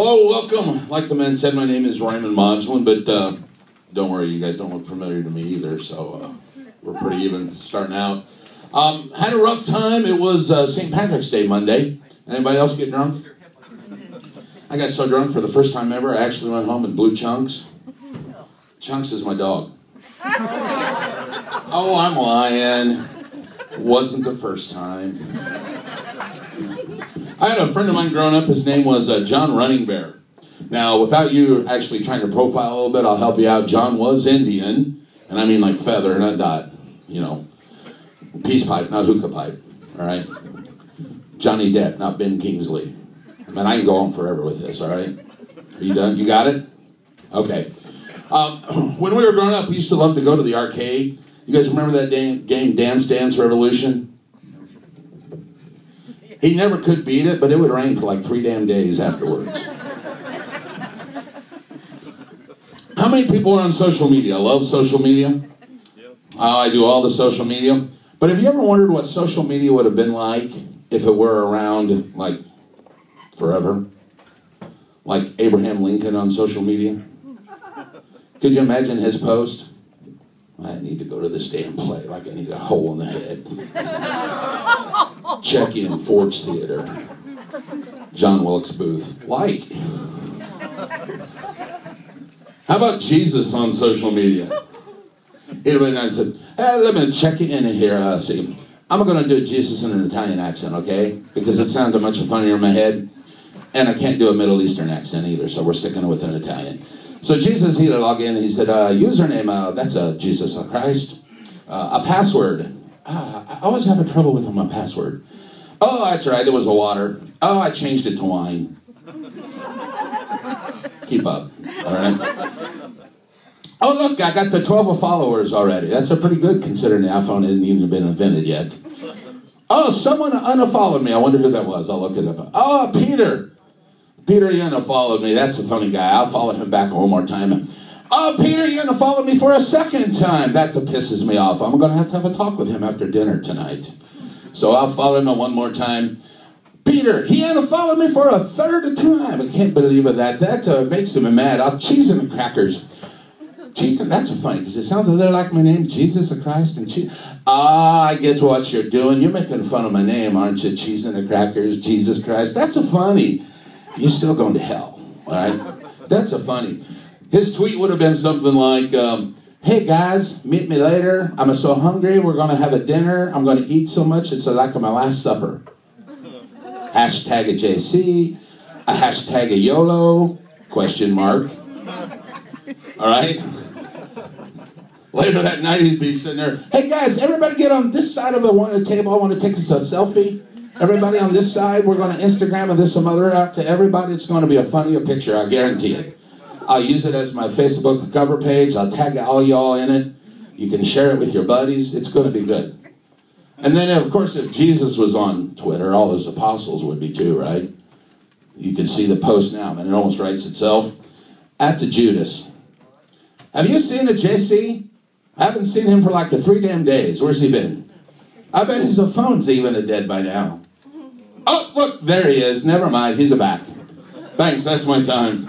Hello, welcome. Like the man said, my name is Raymond Modulin, but uh, don't worry, you guys don't look familiar to me either, so uh, we're pretty even starting out. Um, had a rough time. It was uh, St. Patrick's Day Monday. Anybody else get drunk? I got so drunk for the first time ever, I actually went home and blew Chunks. Chunks is my dog. Oh, I'm lying. Wasn't the first time. I had a friend of mine growing up. His name was uh, John Running Bear. Now, without you actually trying to profile a little bit, I'll help you out. John was Indian, and I mean like feather, not dot. You know, peace pipe, not hookah pipe. All right. Johnny Depp, not Ben Kingsley. Man, I can go on forever with this. All right. Are you done? You got it? Okay. Um, when we were growing up, we used to love to go to the arcade. You guys remember that game, game Dance Dance Revolution? He never could beat it, but it would rain for like three damn days afterwards. How many people are on social media? I love social media. Oh, I do all the social media. But have you ever wondered what social media would have been like if it were around like forever? Like Abraham Lincoln on social media? Could you imagine his post? I need to go to this damn play like I need a hole in the head. Check in Ford's Theater. John Wilkes Booth. Like. How about Jesus on social media? He'd have and said, hey, let me check in here. Uh, see, I'm going to do Jesus in an Italian accent, okay? Because it sounded much funnier in my head. And I can't do a Middle Eastern accent either, so we're sticking with an Italian. So Jesus, he log in, he said, uh, username, uh, that's a uh, Jesus of Christ. Uh, a password. Uh, I always have a trouble with my password. Oh, that's right, it was a water. Oh, I changed it to wine. Keep up, all right? Oh, look, I got the 12 followers already. That's a pretty good considering the iPhone hadn't even been invented yet. Oh, someone unfollowed me. I wonder who that was. I'll look it up. Oh, Peter. Peter Yana followed me. That's a funny guy. I'll follow him back one more time. Oh, Peter, you're going to follow me for a second time. That pisses me off. I'm going to have to have a talk with him after dinner tonight. So I'll follow him one more time. Peter, he had to follow me for a third time. I can't believe it. That that uh, makes him mad. I'll cheese him and crackers. Jesus, that's funny because it sounds a little like my name, Jesus of Christ and cheese. Ah, I get what you're doing. You're making fun of my name, aren't you? Cheese and the crackers, Jesus Christ. That's a funny you're still going to hell. All right? That's a funny. His tweet would have been something like, um, Hey guys, meet me later. I'm so hungry. We're going to have a dinner. I'm going to eat so much. It's like my last supper. Hashtag a JC, a hashtag a YOLO, question mark. All right? Later that night, he'd be sitting there. Hey guys, everybody get on this side of the table. I want to take us a selfie. Everybody on this side, we're going to Instagram and this some other out to everybody. It's going to be a funnier picture, I guarantee it. I'll use it as my Facebook cover page. I'll tag all y'all in it. You can share it with your buddies. It's going to be good. And then, of course, if Jesus was on Twitter, all those apostles would be too, right? You can see the post now, and it almost writes itself. At the Judas. Have you seen a JC? I haven't seen him for like the three damn days. Where's he been? I bet his phone's even a dead by now. Oh, look, there he is. Never mind, he's a back. Thanks, that's my time.